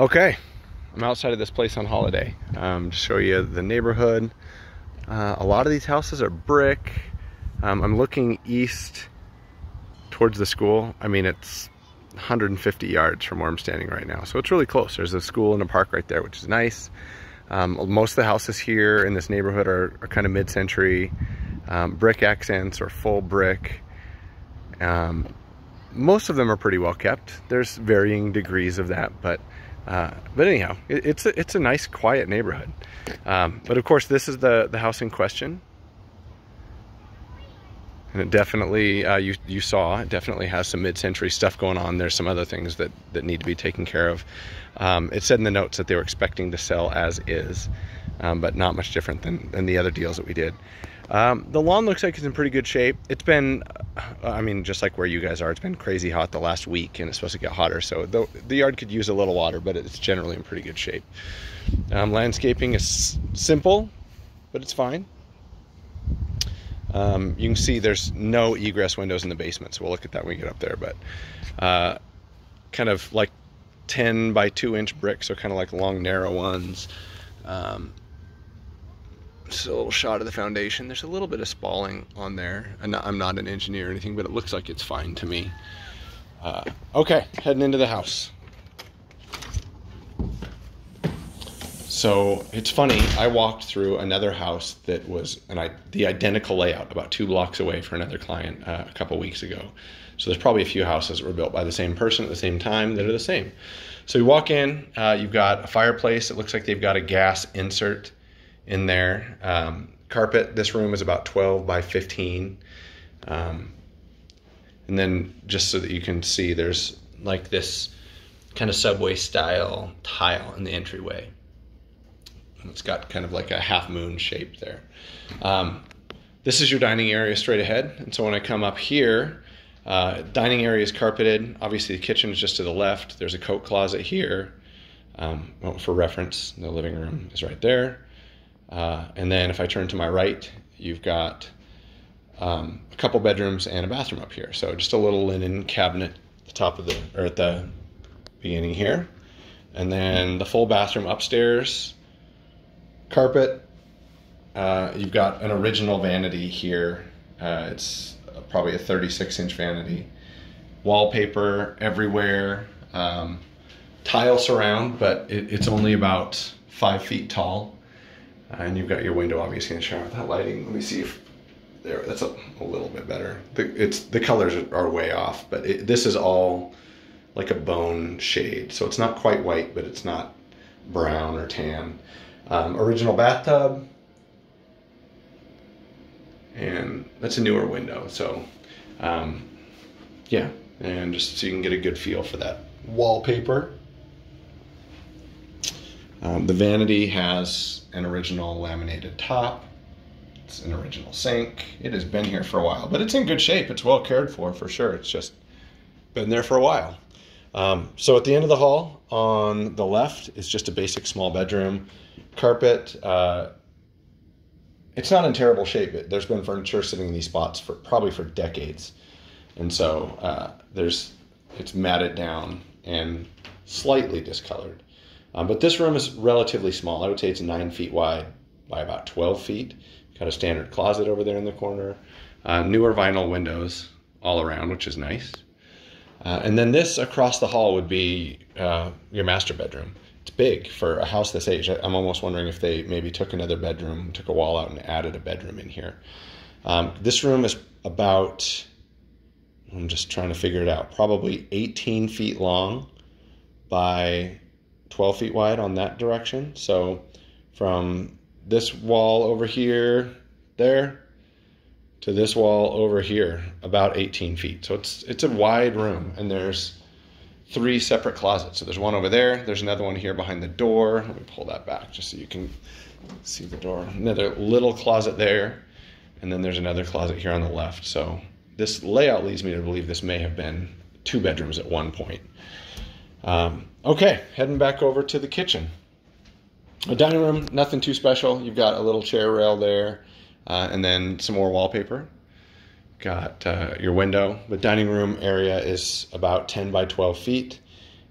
Okay, I'm outside of this place on holiday. Um, to show you the neighborhood. Uh, a lot of these houses are brick. Um, I'm looking east towards the school. I mean, it's 150 yards from where I'm standing right now. So it's really close. There's a school and a park right there, which is nice. Um, most of the houses here in this neighborhood are, are kind of mid-century um, brick accents or full brick. Um, most of them are pretty well kept. There's varying degrees of that, but uh, but anyhow, it, it's a, it's a nice, quiet neighborhood. Um, but of course, this is the the house in question, and it definitely uh, you you saw it definitely has some mid-century stuff going on. There's some other things that that need to be taken care of. Um, it said in the notes that they were expecting to sell as is, um, but not much different than than the other deals that we did. Um, the lawn looks like it's in pretty good shape. It's been, uh, I mean, just like where you guys are, it's been crazy hot the last week and it's supposed to get hotter. So the, the yard could use a little water, but it's generally in pretty good shape. Um, landscaping is simple, but it's fine. Um, you can see there's no egress windows in the basement, so we'll look at that when we get up there. But uh, kind of like 10 by 2 inch bricks, so kind of like long, narrow ones. Um, a little shot of the foundation. There's a little bit of spalling on there. I'm not an engineer or anything, but it looks like it's fine to me. Uh, okay, heading into the house. So it's funny, I walked through another house that was an, the identical layout about two blocks away for another client uh, a couple weeks ago. So there's probably a few houses that were built by the same person at the same time that are the same. So you walk in, uh, you've got a fireplace. It looks like they've got a gas insert in there. Um, carpet, this room is about 12 by 15. Um, and then just so that you can see, there's like this kind of subway style tile in the entryway. And it's got kind of like a half moon shape there. Um, this is your dining area straight ahead. And so when I come up here, uh, dining area is carpeted. Obviously, the kitchen is just to the left. There's a coat closet here. Um, well, for reference, the living room is right there. Uh, and then if I turn to my right, you've got um, a couple bedrooms and a bathroom up here. So just a little linen cabinet at the top of the, or at the beginning here. And then the full bathroom upstairs, carpet. Uh, you've got an original vanity here. Uh, it's probably a 36 inch vanity. Wallpaper everywhere. Um, tile surround, but it, it's only about five feet tall. Uh, and you've got your window obviously in the shower. That lighting, let me see if there, that's a, a little bit better. The, it's, the colors are way off, but it, this is all like a bone shade. So it's not quite white, but it's not brown or tan. Um, original bathtub. And that's a newer window. So um, yeah, and just so you can get a good feel for that wallpaper. Um, the vanity has an original laminated top. It's an original sink. It has been here for a while, but it's in good shape. It's well cared for, for sure. It's just been there for a while. Um, so at the end of the hall, on the left, is just a basic small bedroom. Carpet. Uh, it's not in terrible shape. There's been furniture sitting in these spots for probably for decades, and so uh, there's it's matted down and slightly discolored. Um, but this room is relatively small. I would say it's nine feet wide by about 12 feet. Got a standard closet over there in the corner. Uh, newer vinyl windows all around, which is nice. Uh, and then this across the hall would be uh, your master bedroom. It's big for a house this age. I'm almost wondering if they maybe took another bedroom, took a wall out, and added a bedroom in here. Um, this room is about, I'm just trying to figure it out, probably 18 feet long by 12 feet wide on that direction. So from this wall over here, there, to this wall over here, about 18 feet. So it's it's a wide room, and there's three separate closets. So there's one over there. There's another one here behind the door. Let me pull that back just so you can see the door. Another little closet there, and then there's another closet here on the left. So this layout leads me to believe this may have been two bedrooms at one point. Um, okay, heading back over to the kitchen. A dining room, nothing too special. You've got a little chair rail there, uh, and then some more wallpaper. Got uh, your window. The dining room area is about 10 by 12 feet,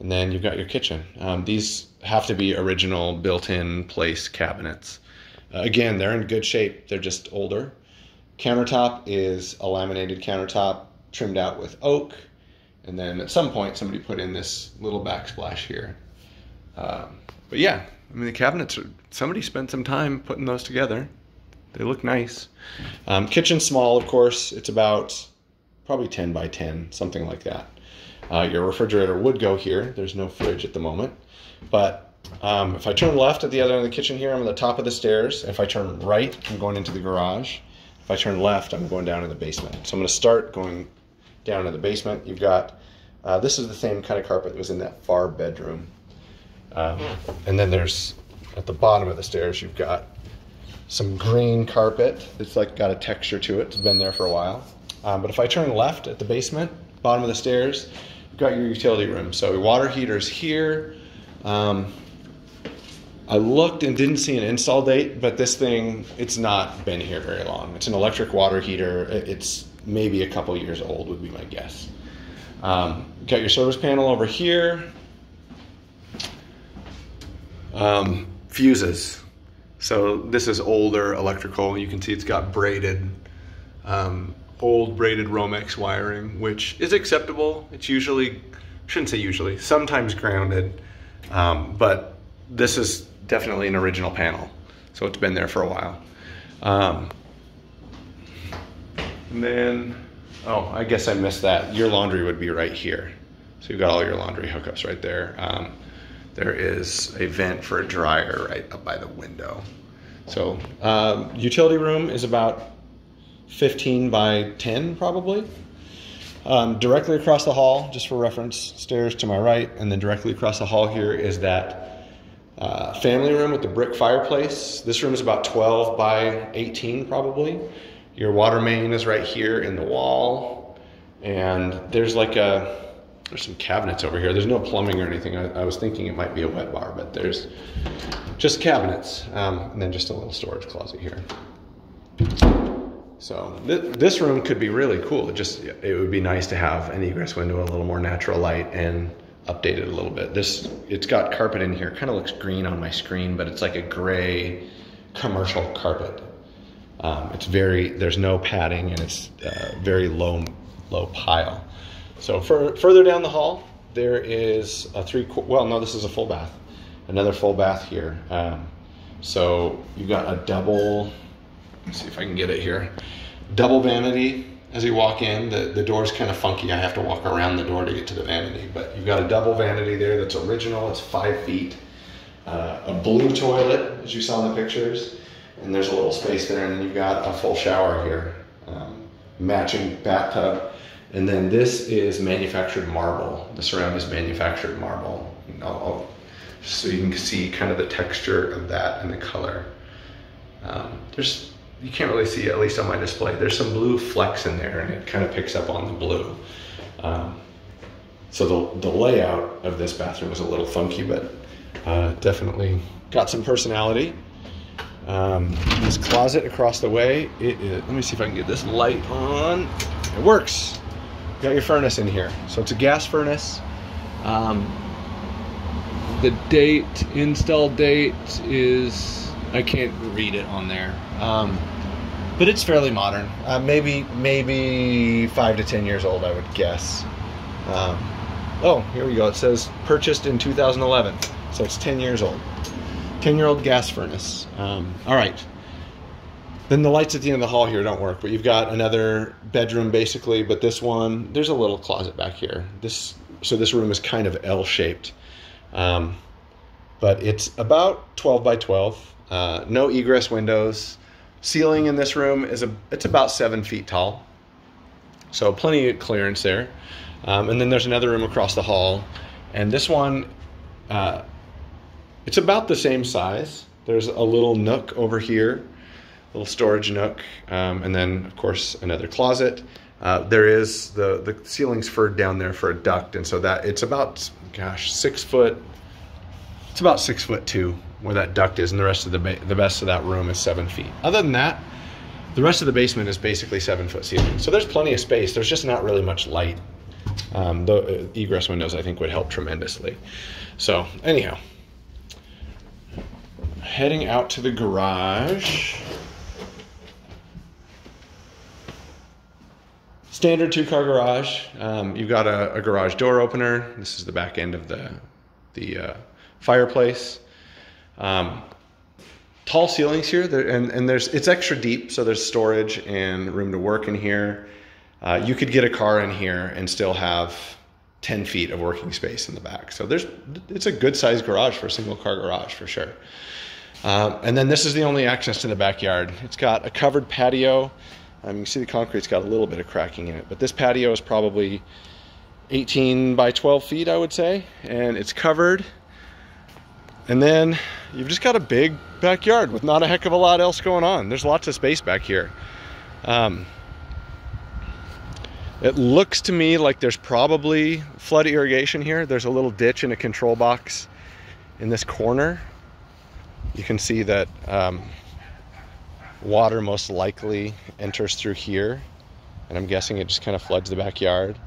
And then you've got your kitchen. Um, these have to be original built-in place cabinets. Uh, again, they're in good shape. They're just older. Countertop is a laminated countertop trimmed out with oak. And then at some point, somebody put in this little backsplash here. Um, but yeah, I mean, the cabinets, are, somebody spent some time putting those together. They look nice. Um, kitchen small, of course. It's about probably 10 by 10, something like that. Uh, your refrigerator would go here. There's no fridge at the moment. But um, if I turn left at the other end of the kitchen here, I'm on the top of the stairs. If I turn right, I'm going into the garage. If I turn left, I'm going down in the basement. So I'm going to start going down in the basement. You've got, uh, this is the same kind of carpet that was in that far bedroom. Um, and then there's, at the bottom of the stairs, you've got some green carpet. It's like got a texture to it. It's been there for a while. Um, but if I turn left at the basement, bottom of the stairs, you've got your utility room. So your water heater's here. Um, I looked and didn't see an install date, but this thing, it's not been here very long. It's an electric water heater. It's maybe a couple years old, would be my guess. Um, got your service panel over here. Um, fuses. So this is older electrical. You can see it's got braided, um, old braided Romex wiring, which is acceptable. It's usually, shouldn't say usually, sometimes grounded, um, but this is definitely an original panel. So it's been there for a while. And then, oh, I guess I missed that. Your laundry would be right here. So you've got all your laundry hookups right there. Um, there is a vent for a dryer right up by the window. So um, utility room is about 15 by 10 probably. Um, directly across the hall, just for reference, stairs to my right, and then directly across the hall here is that uh, family room with the brick fireplace. This room is about 12 by 18 probably. Your water main is right here in the wall, and there's like a there's some cabinets over here. There's no plumbing or anything. I, I was thinking it might be a wet bar, but there's just cabinets, um, and then just a little storage closet here. So th this room could be really cool. It just it would be nice to have an egress window, a little more natural light, and update it a little bit. This it's got carpet in here. Kind of looks green on my screen, but it's like a gray commercial carpet. Um, it's very there's no padding and it's uh, very low low pile. So for, further down the hall, there is a three, well, no, this is a full bath. Another full bath here. Um, so you've got a double, let's see if I can get it here. Double vanity as you walk in. The, the door's kind of funky. I have to walk around the door to get to the vanity. But you've got a double vanity there that's original. It's five feet. Uh, a blue toilet, as you saw in the pictures. And there's a little space there. And then you've got a full shower here. Um, matching bathtub and then this is manufactured marble. The surround is manufactured marble. I'll, so you can see kind of the texture of that and the color. Um, there's, you can't really see, at least on my display, there's some blue flecks in there and it kind of picks up on the blue. Um, so the, the layout of this bathroom is a little funky, but uh, definitely got some personality. Um, this closet across the way, it, it, let me see if I can get this light on. It works got your furnace in here. So it's a gas furnace. Um, the date, install date is, I can't read it on there. Um, but it's fairly modern. Uh, maybe, maybe five to 10 years old, I would guess. Um, oh, here we go. It says purchased in 2011. So it's 10 years old. 10 year old gas furnace. Um, all right. Then the lights at the end of the hall here don't work, but you've got another bedroom basically, but this one, there's a little closet back here. This So this room is kind of L-shaped. Um, but it's about 12 by 12. Uh, no egress windows. Ceiling in this room is a, it's about seven feet tall. So plenty of clearance there. Um, and then there's another room across the hall. And this one, uh, it's about the same size. There's a little nook over here little storage nook, um, and then of course another closet. Uh, there is the the ceiling's furred down there for a duct, and so that it's about gosh six foot. It's about six foot two where that duct is, and the rest of the the best of that room is seven feet. Other than that, the rest of the basement is basically seven foot ceiling. So there's plenty of space. There's just not really much light Um, the uh, egress windows, I think, would help tremendously. So, anyhow, heading out to the garage. Standard two car garage. Um, you've got a, a, garage door opener. This is the back end of the, the uh, fireplace. Um, tall ceilings here, and, and there's it's extra deep, so there's storage and room to work in here. Uh, you could get a car in here and still have 10 feet of working space in the back. So there's it's a good sized garage for a single car garage for sure. Um, and then this is the only access to the backyard. It's got a covered patio. Um, you can see the concrete's got a little bit of cracking in it, but this patio is probably 18 by 12 feet, I would say, and it's covered. And then you've just got a big backyard with not a heck of a lot else going on. There's lots of space back here. Um, it looks to me like there's probably flood irrigation here. There's a little ditch and a control box in this corner. You can see that um, water most likely enters through here. And I'm guessing it just kind of floods the backyard.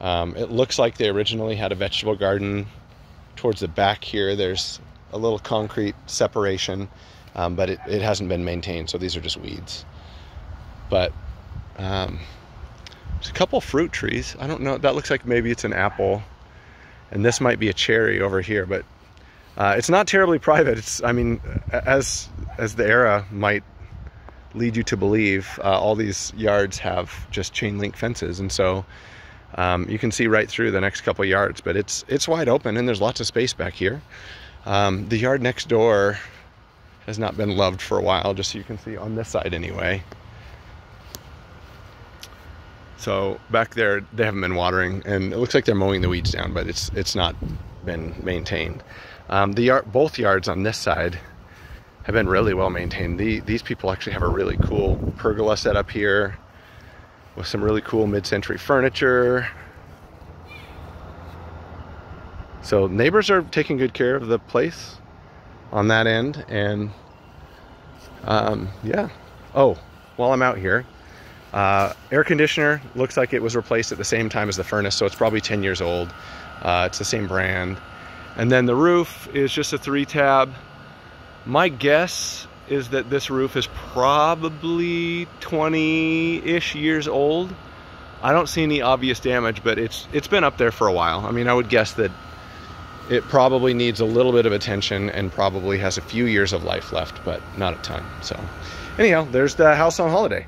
Um, it looks like they originally had a vegetable garden towards the back here. There's a little concrete separation, um, but it, it, hasn't been maintained. So these are just weeds. But um, there's a couple fruit trees. I don't know. That looks like maybe it's an apple. And this might be a cherry over here, but uh, it's not terribly private. It's, I mean, as as the era might lead you to believe, uh, all these yards have just chain link fences, and so um, you can see right through the next couple yards. But it's it's wide open, and there's lots of space back here. Um, the yard next door has not been loved for a while, just so you can see on this side anyway. So back there, they haven't been watering, and it looks like they're mowing the weeds down, but it's it's not been maintained. Um, the yard, both yards on this side have been really well maintained. The, these people actually have a really cool pergola set up here with some really cool mid-century furniture. So neighbors are taking good care of the place on that end, and um, yeah. Oh, while I'm out here, uh, air conditioner looks like it was replaced at the same time as the furnace, so it's probably 10 years old. Uh, it's the same brand. And then the roof is just a three tab. My guess is that this roof is probably 20-ish years old. I don't see any obvious damage, but it's it's been up there for a while. I mean, I would guess that it probably needs a little bit of attention and probably has a few years of life left, but not a ton. So anyhow, there's the house on holiday.